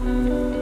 Música